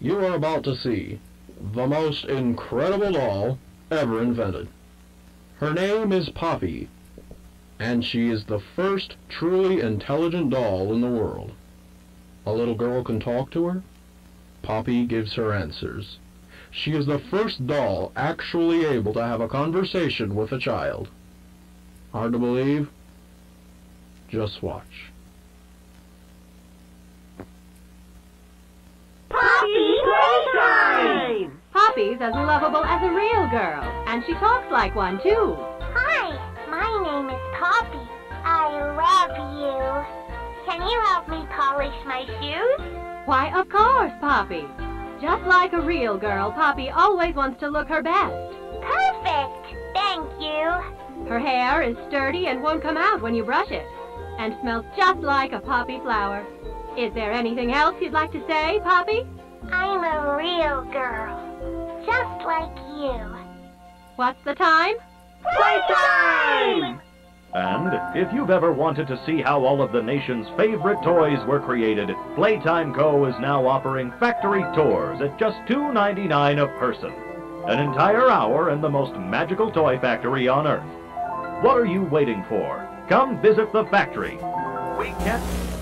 You are about to see the most incredible doll ever invented. Her name is Poppy, and she is the first truly intelligent doll in the world. A little girl can talk to her. Poppy gives her answers. She is the first doll actually able to have a conversation with a child. Hard to believe? Just watch. Poppy Playtime! Poppy's as lovable as a real girl, and she talks like one too. Hi, my name is Poppy. I love you. Can you help me polish my shoes? Why, of course, Poppy. Just like a real girl, Poppy always wants to look her best. Perfect! Thank you. Her hair is sturdy and won't come out when you brush it, and smells just like a poppy flower. Is there anything else you'd like to say, Poppy? I'm a real girl. Just like you. What's the time? Playtime! And if you've ever wanted to see how all of the nation's favorite toys were created, Playtime Co. is now offering factory tours at just $2.99 a person. An entire hour in the most magical toy factory on Earth. What are you waiting for? Come visit the factory. We can't...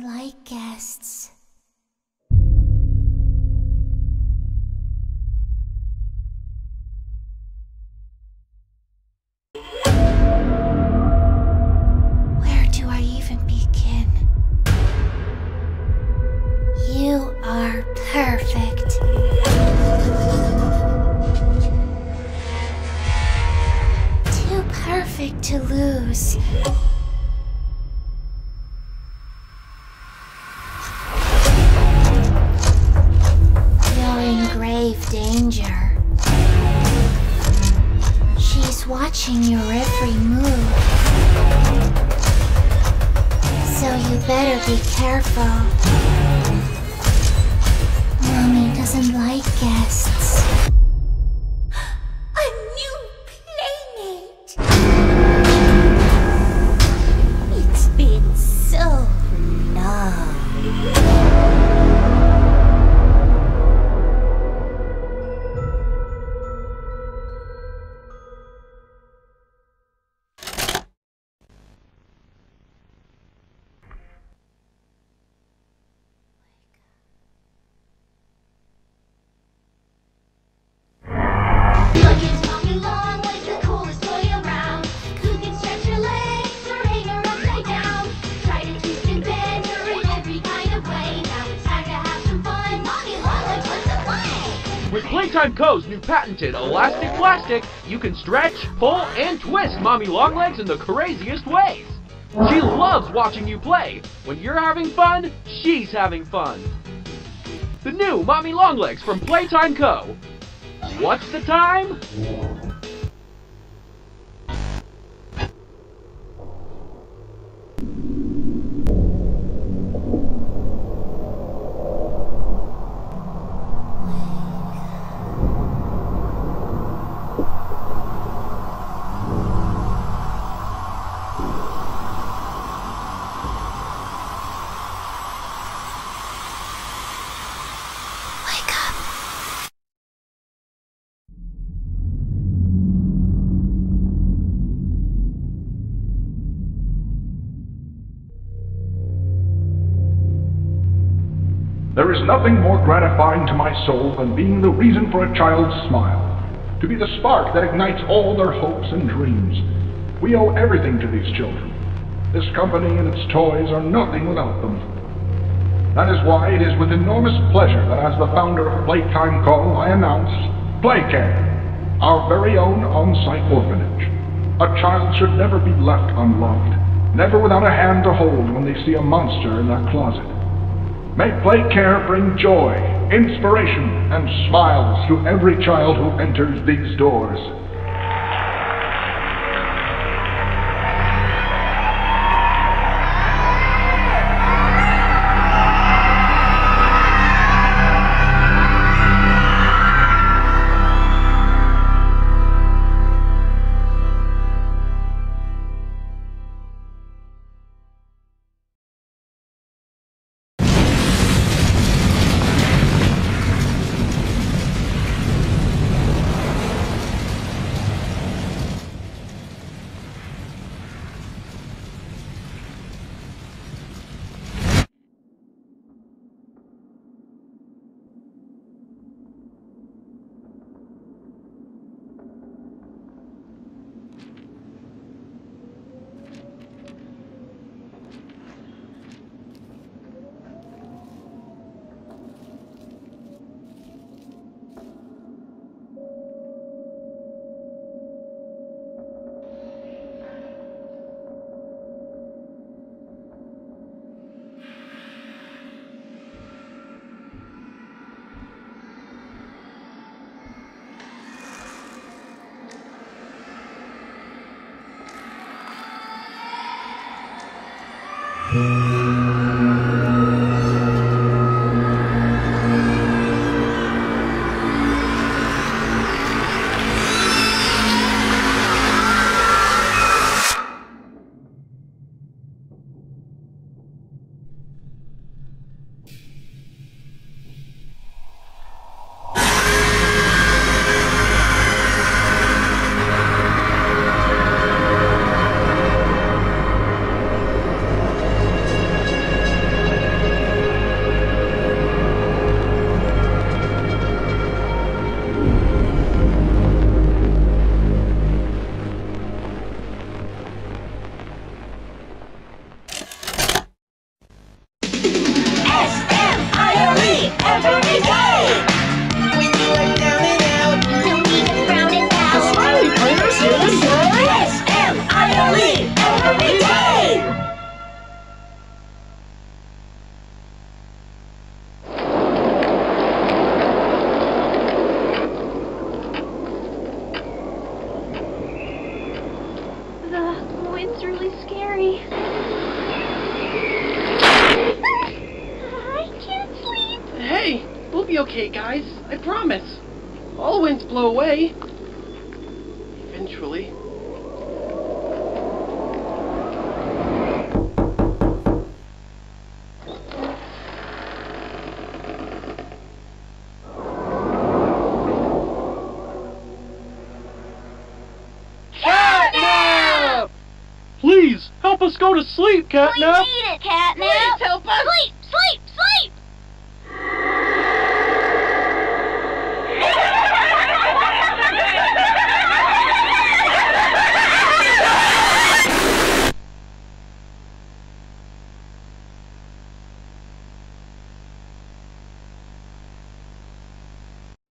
Like guests. Watching your every move. So you better be careful. Mommy doesn't like guests. Co.'s new patented Elastic Plastic, you can stretch, pull, and twist Mommy Longlegs in the craziest ways. She loves watching you play. When you're having fun, she's having fun. The new Mommy Longlegs from Playtime Co. What's the time? There is nothing more gratifying to my soul than being the reason for a child's smile, to be the spark that ignites all their hopes and dreams. We owe everything to these children. This company and its toys are nothing without them. That is why it is with enormous pleasure that as the founder of Playtime Co., I announce Playcare, our very own on-site orphanage. A child should never be left unloved, never without a hand to hold when they see a monster in their closet. May play care bring joy, inspiration, and smiles to every child who enters these doors. S-M-I-L-E every All winds away. Eventually. Catnap! Please, help us go to sleep, We need it, Catnap. help us. Sleep, sleep.